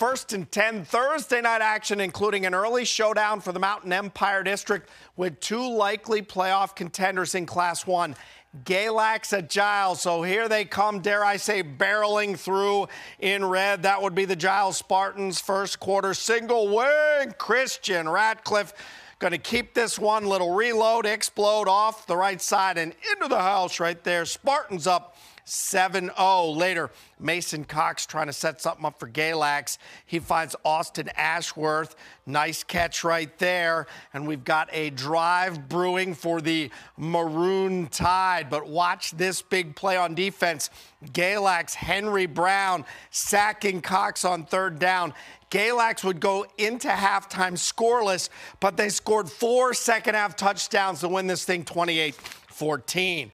first and 10 Thursday night action, including an early showdown for the Mountain Empire District with two likely playoff contenders in Class 1. Galax at Giles. So here they come, dare I say, barreling through in red. That would be the Giles Spartans first quarter single wing. Christian Ratcliffe going to keep this one little reload, explode off the right side and into the house right there. Spartans up 7 0. Later, Mason Cox trying to set something up for Galax. He finds Austin Ashworth. Nice catch right there. And we've got a drive brewing for the Maroon Tide. But watch this big play on defense. Galax, Henry Brown sacking Cox on third down. Galax would go into halftime scoreless, but they scored four second half touchdowns to win this thing 28 14.